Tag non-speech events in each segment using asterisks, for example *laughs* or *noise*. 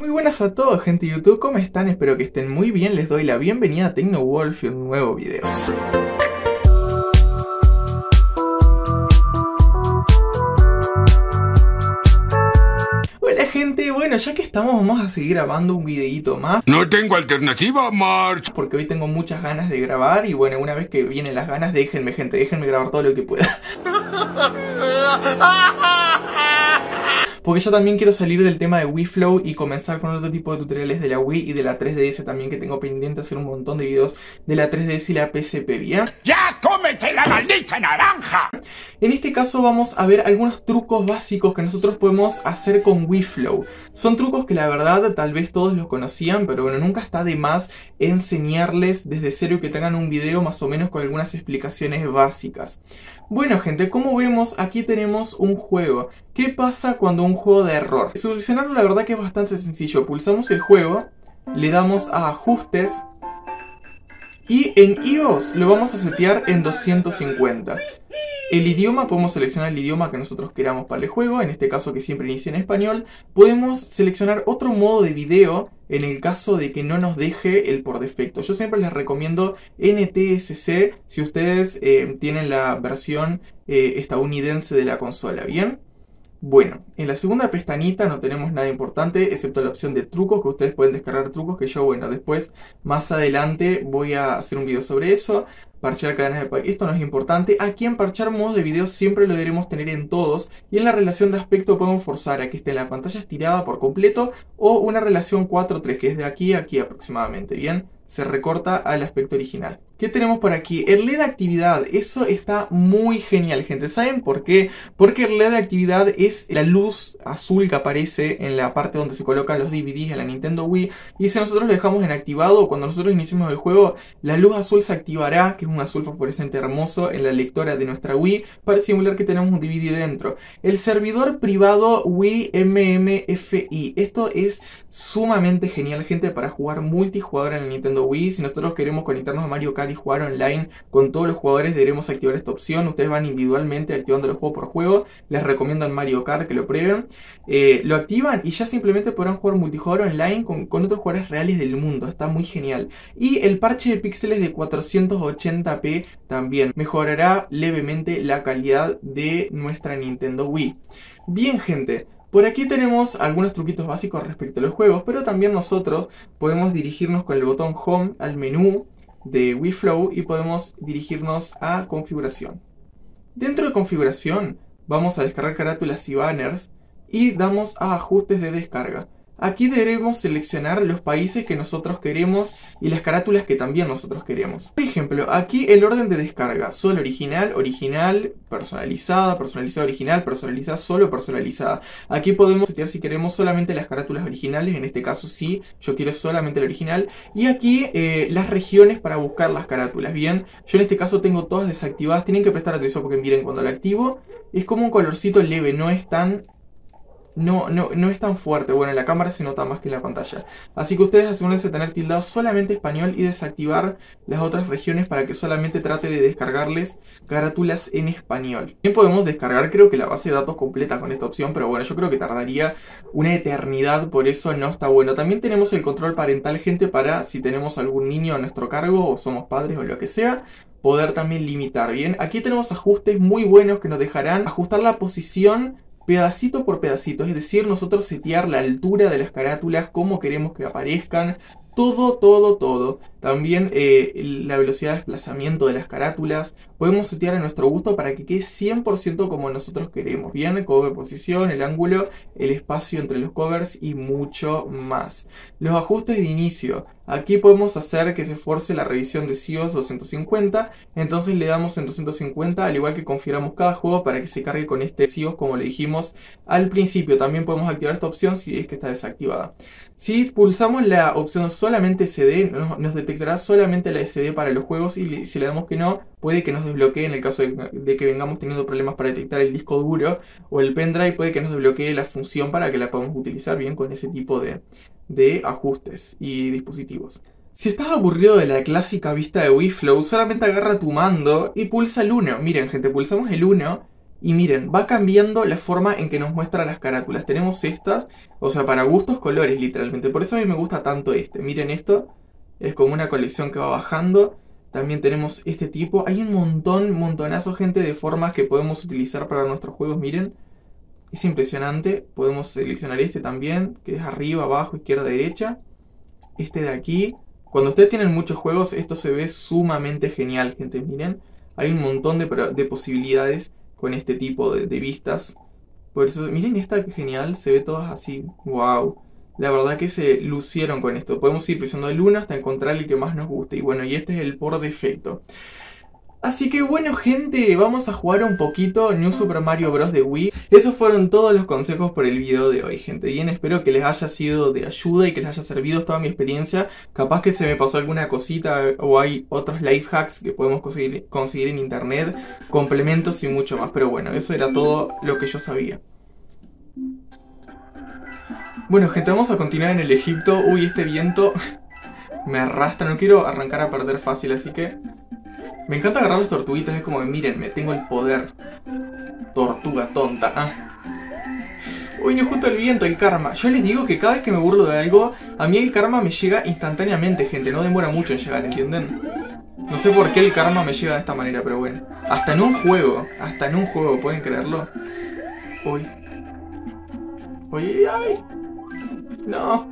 Muy buenas a todos gente de YouTube, ¿cómo están? Espero que estén muy bien, les doy la bienvenida a TecnoWolf y un nuevo video. Hola gente, bueno ya que estamos vamos a seguir grabando un videito más No tengo alternativa, March. Porque hoy tengo muchas ganas de grabar y bueno, una vez que vienen las ganas, déjenme gente, déjenme grabar todo lo que pueda *laughs* Porque yo también quiero salir del tema de Wii Flow y comenzar con otro tipo de tutoriales de la Wii y de la 3DS también que tengo pendiente hacer un montón de videos de la 3DS y la PSP, ¿bien? ¡Ya cómete la maldita naranja! En este caso vamos a ver algunos trucos básicos que nosotros podemos hacer con Wii Flow. Son trucos que la verdad tal vez todos los conocían, pero bueno, nunca está de más enseñarles desde cero que tengan un video más o menos con algunas explicaciones básicas. Bueno gente, como vemos aquí tenemos un juego. ¿Qué pasa cuando un juego de error? Solucionarlo la verdad que es bastante sencillo. Pulsamos el juego, le damos a ajustes y en iOS lo vamos a setear en 250. El idioma, podemos seleccionar el idioma que nosotros queramos para el juego, en este caso que siempre inicia en español. Podemos seleccionar otro modo de video en el caso de que no nos deje el por defecto. Yo siempre les recomiendo NTSC si ustedes eh, tienen la versión eh, estadounidense de la consola, ¿bien? Bueno, en la segunda pestañita no tenemos nada importante excepto la opción de trucos, que ustedes pueden descargar trucos, que yo, bueno, después, más adelante voy a hacer un video sobre eso. Parchear cadenas de paquete, esto no es importante. Aquí en parchar modos de video siempre lo deberemos tener en todos. Y en la relación de aspecto podemos forzar a que esté la pantalla estirada por completo o una relación 4-3, que es de aquí a aquí aproximadamente, ¿bien? Se recorta al aspecto original. ¿Qué tenemos por aquí? El LED de actividad. Eso está muy genial, gente. ¿Saben por qué? Porque el LED de actividad es la luz azul que aparece en la parte donde se colocan los DVDs en la Nintendo Wii. Y si nosotros lo dejamos en activado, cuando nosotros iniciemos el juego, la luz azul se activará, que es un azul fosforescente hermoso, en la lectora de nuestra Wii, para simular que tenemos un DVD dentro. El servidor privado Wii MMFI. Esto es sumamente genial, gente, para jugar multijugador en la Nintendo Wii. Si nosotros queremos conectarnos a Mario Kart y jugar online con todos los jugadores deberemos activar esta opción. Ustedes van individualmente activando el juego por juego. Les recomiendo en Mario Kart que lo prueben. Eh, lo activan y ya simplemente podrán jugar multijugador online con, con, otros jugadores reales del mundo. Está muy genial. Y el parche de píxeles de 480p también mejorará levemente la calidad de nuestra Nintendo Wii. Bien gente, por aquí tenemos algunos truquitos básicos respecto a los juegos, pero también nosotros podemos dirigirnos con el botón Home al menú de WeFlow y podemos dirigirnos a configuración. Dentro de configuración vamos a descargar carátulas y banners y damos a ajustes de descarga. Aquí debemos seleccionar los países que nosotros queremos y las carátulas que también nosotros queremos. Por ejemplo, aquí el orden de descarga, solo original, original, personalizada, personalizada original, personalizada, solo personalizada. Aquí podemos setear si queremos solamente las carátulas originales, en este caso sí, yo quiero solamente el original. Y aquí eh, las regiones para buscar las carátulas, bien, yo en este caso tengo todas desactivadas, tienen que prestar atención porque miren, cuando la activo es como un colorcito leve, no es tan no, no, no es tan fuerte. Bueno, en la cámara se nota más que en la pantalla. Así que ustedes asegúrense de tener tildado solamente español y desactivar las otras regiones para que solamente trate de descargarles carátulas en español. Bien podemos descargar creo que la base de datos completa con esta opción, pero bueno, yo creo que tardaría una eternidad, por eso no está bueno. También tenemos el control parental, gente, para si tenemos algún niño a nuestro cargo o somos padres o lo que sea, poder también limitar. Bien, aquí tenemos ajustes muy buenos que nos dejarán ajustar la posición pedacito por pedacito, es decir, nosotros setear la altura de las carátulas, cómo queremos que aparezcan, todo, todo, todo. También eh, la velocidad de desplazamiento de las carátulas. Podemos setear a nuestro gusto para que quede 100% como nosotros queremos. Bien, cover posición, el ángulo, el espacio entre los covers y mucho más. Los ajustes de inicio. Aquí podemos hacer que se force la revisión de CIOS 250. Entonces le damos en 250 al igual que configuramos cada juego para que se cargue con este CIOS como le dijimos al principio. También podemos activar esta opción si es que está desactivada. Si pulsamos la opción solamente SD, nos detectará solamente la SD para los juegos y si le damos que no, puede que nos desbloquee en el caso de, que vengamos teniendo problemas para detectar el disco duro o el pendrive, puede que nos desbloquee la función para que la podamos utilizar bien con ese tipo de, de ajustes y dispositivos. Si estás aburrido de la clásica vista de Wii Flow, solamente agarra tu mando y pulsa el 1. Miren gente, pulsamos el 1 Y miren, va cambiando la forma en que nos muestra las carátulas. Tenemos estas, o sea, para gustos colores literalmente. Por eso a mí me gusta tanto este. Miren esto, es como una colección que va bajando. También tenemos este tipo. Hay un montón, montonazo gente de formas que podemos utilizar para nuestros juegos. Miren, es impresionante. Podemos seleccionar este también, que es arriba, abajo, izquierda, derecha. Este de aquí. Cuando ustedes tienen muchos juegos, esto se ve sumamente genial, gente. Miren, hay un montón de, de posibilidades con este tipo de, vistas. Por eso, miren esta que genial, se ve todas así, wow. La verdad que se lucieron con esto. Podemos ir presionando el 1 hasta encontrar el que más nos guste. Y bueno, y este es el por defecto. Así que bueno gente, vamos a jugar un poquito New Super Mario Bros. de Wii. Esos fueron todos los consejos por el video de hoy, gente. Bien, espero que les haya sido de ayuda y que les haya servido toda mi experiencia. Capaz que se me pasó alguna cosita o hay otros life hacks que podemos conseguir, conseguir en internet, complementos y mucho más. Pero bueno, eso era todo lo que yo sabía. Bueno gente, vamos a continuar en el Egipto. Uy, este viento me arrastra. No quiero arrancar a perder fácil, así que me encanta agarrar las tortuguitas, es como que mírenme, tengo el poder. Tortuga tonta. Ah. Uy, no justo el viento, el karma. Yo les digo que cada vez que me burlo de algo, a mí el karma me llega instantáneamente, gente. No demora mucho en llegar, ¿entienden? No sé por qué el karma me llega de esta manera, pero bueno. Hasta en un juego, hasta en un juego, ¿pueden creerlo? Uy. Uy, ay. No.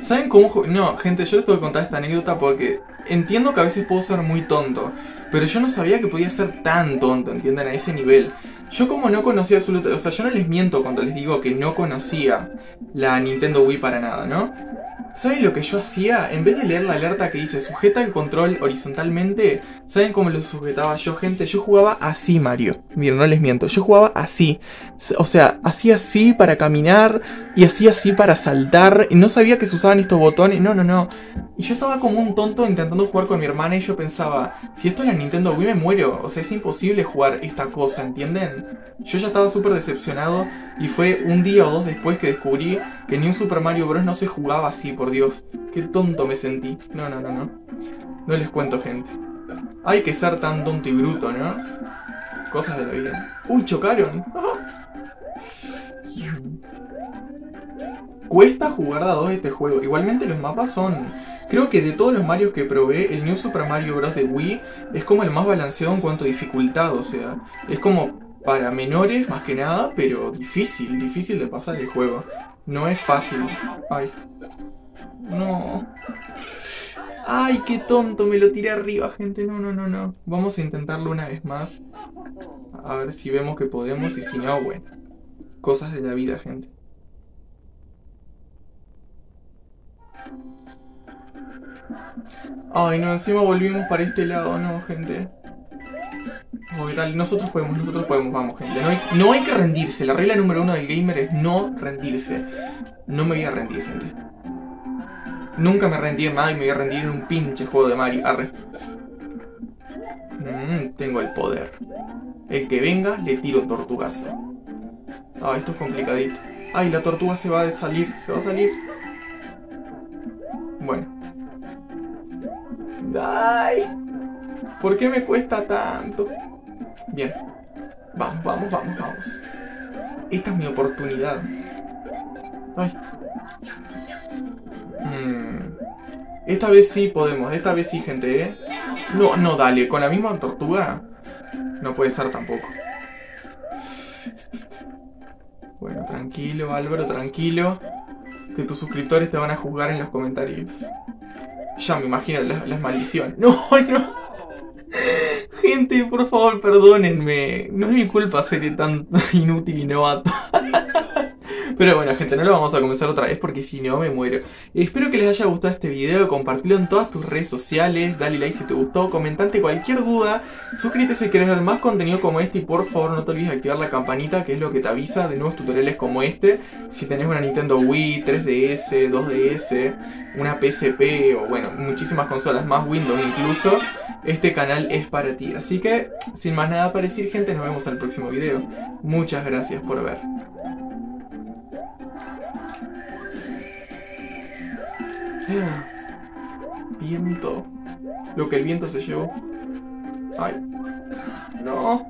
¿Saben cómo.? No, gente, yo les tengo que contar esta anécdota porque entiendo que a veces puedo ser muy tonto. Pero yo no sabía que podía ser tan tonto, ¿entienden? A ese nivel. Yo como no conocía absolutamente... O sea, yo no les miento cuando les digo que no conocía la Nintendo Wii para nada, ¿no? ¿Saben lo que yo hacía? En vez de leer la alerta que dice sujeta el control horizontalmente, ¿saben cómo lo sujetaba yo, gente? Yo jugaba así, Mario. Miren, no les miento. Yo jugaba así. O sea, hacía así para caminar y hacía así para saltar. Y no sabía que se usaban estos botones. No, no, no. Y yo estaba como un tonto intentando jugar con mi hermana y yo pensaba, si esto es la Nintendo Wii me muero. O sea, es imposible jugar esta cosa, ¿entienden? Yo ya estaba súper decepcionado y fue un día o dos después que descubrí que ni un Super Mario Bros. no se jugaba así, por Dios. Qué tonto me sentí. No, no, no, no. No les cuento, gente. Hay que ser tan tonto y bruto, ¿no? Cosas de la vida. ¡Uy, chocaron! *laughs* Cuesta jugar a dos este juego. Igualmente los mapas son... Creo que de todos los Marios que probé, el New Super Mario Bros. de Wii es como el más balanceado en cuanto a dificultad. O sea, es como para menores más que nada, pero difícil, difícil de pasar el juego. No es fácil. Ay. No. Ay, qué tonto, me lo tiré arriba, gente. No, no, no, no. Vamos a intentarlo una vez más. A ver si vemos que podemos y si no, bueno. Cosas de la vida, gente. Ay, no, encima volvimos para este lado, no, gente. Nosotros podemos, nosotros podemos, vamos, gente. No hay, no hay que rendirse. La regla número uno del gamer es no rendirse. No me voy a rendir, gente. Nunca me rendí en nada y me voy a rendir en un pinche juego de Mario. Arre. Mm, tengo el poder. El que venga, le tiro tortugazo. Ah, esto es complicadito. Ay, la tortuga se va a salir. Se va a salir. Bueno. ¡Ay! ¿Por qué me cuesta tanto? Bien. Vamos, vamos, vamos, vamos. Esta es mi oportunidad. Ay. Hmm. Esta vez sí podemos, esta vez sí, gente, ¿eh? No, no, dale, con la misma tortuga no puede ser tampoco. Bueno, tranquilo, Álvaro, tranquilo. Que tus suscriptores te van a juzgar en los comentarios. Ya me imagino las maldiciones. *laughs* No, no. Por favor, perdónenme. No es mi culpa ser tan *laughs* inútil y novato. *laughs* Pero bueno, gente, no lo vamos a comenzar otra vez porque si no me muero. Espero que les haya gustado este video, compartilo en todas tus redes sociales, dale like si te gustó, comentante cualquier duda, suscríbete si quieres ver más contenido como este y por favor no te olvides de activar la campanita que es lo que te avisa de nuevos tutoriales como este. Si tenés una Nintendo Wii, 3DS, 2DS, una PSP o bueno, muchísimas consolas más, Windows incluso, este canal es para ti. Así que, sin más nada para decir gente, nos vemos el próximo video. Muchas gracias por ver. Viento. Lo que el viento se llevó. Ay. No.